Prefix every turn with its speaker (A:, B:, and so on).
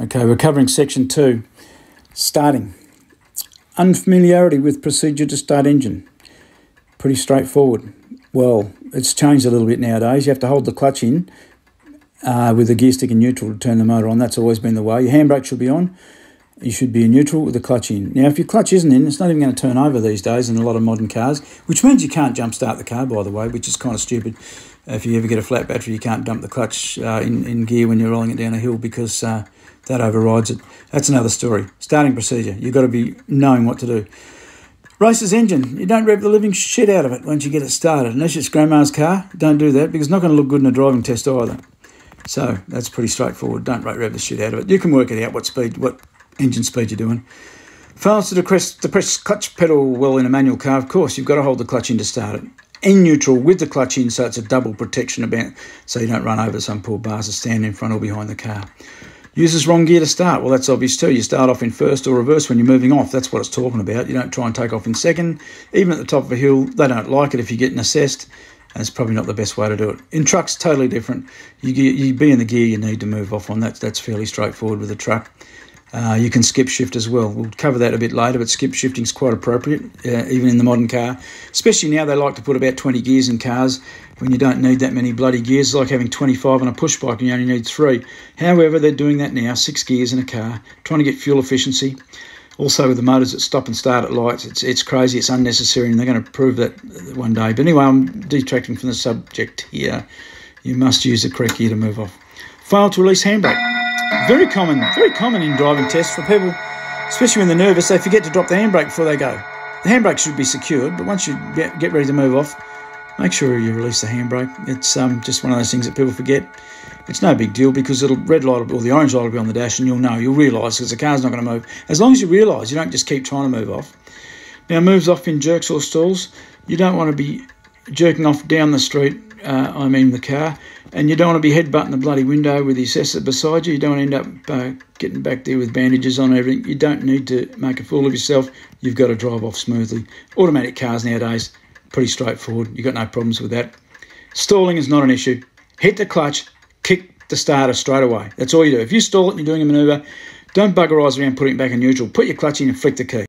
A: Okay, we're covering section two starting. Unfamiliarity with procedure to start engine. Pretty straightforward. Well, it's changed a little bit nowadays. You have to hold the clutch in uh, with the gear stick in neutral to turn the motor on. That's always been the way. Your handbrake should be on. You should be in neutral with the clutch in. Now, if your clutch isn't in, it's not even going to turn over these days in a lot of modern cars, which means you can't jump start the car, by the way, which is kind of stupid. If you ever get a flat battery, you can't dump the clutch uh, in, in gear when you're rolling it down a hill because uh, that overrides it. That's another story. Starting procedure. You've got to be knowing what to do. Racer's engine. You don't rev the living shit out of it once you get it started. Unless it's grandma's car, don't do that because it's not going to look good in a driving test either. So that's pretty straightforward. Don't rev the shit out of it. You can work it out what speed, what engine speed you're doing. Fails to depress, depress clutch pedal well in a manual car, of course, you've got to hold the clutch in to start it. In neutral with the clutch in, so it's a double protection about so you don't run over some poor bastard standing in front or behind the car. Uses wrong gear to start. Well, that's obvious too. You start off in first or reverse when you're moving off. That's what it's talking about. You don't try and take off in second. Even at the top of a hill, they don't like it if you're getting assessed. And it's probably not the best way to do it. In trucks, totally different. You, you be in the gear you need to move off on. That's, that's fairly straightforward with a truck. Uh, you can skip shift as well. We'll cover that a bit later, but skip shifting is quite appropriate, uh, even in the modern car. Especially now, they like to put about 20 gears in cars when you don't need that many bloody gears. It's like having 25 on a push bike and you only need three. However, they're doing that now, six gears in a car, trying to get fuel efficiency. Also, with the motors that stop and start at lights, it's, it's crazy, it's unnecessary, and they're going to prove that one day. But anyway, I'm detracting from the subject here. You must use the correct gear to move off. Fail to release handbrake. Very common, very common in driving tests for people, especially when they're nervous, they forget to drop the handbrake before they go. The handbrake should be secured, but once you get, ready to move off, make sure you release the handbrake. It's um, just one of those things that people forget. It's no big deal because it'll red light or the orange light will be on the dash, and you'll know, you'll realise because the car's not going to move. As long as you realise, you don't just keep trying to move off. Now, moves off in jerks or stalls. You don't want to be jerking off down the street uh, I mean the car, and you don't want to be headbutting the bloody window with the assessor beside you. You don't end up uh, getting back there with bandages on everything. You don't need to make a fool of yourself. You've got to drive off smoothly. Automatic cars nowadays, pretty straightforward. You've got no problems with that. Stalling is not an issue. Hit the clutch, kick the starter straight away. That's all you do. If you stall it and you're doing a manoeuvre, don't bugger around putting it back in neutral. Put your clutch in and flick the key.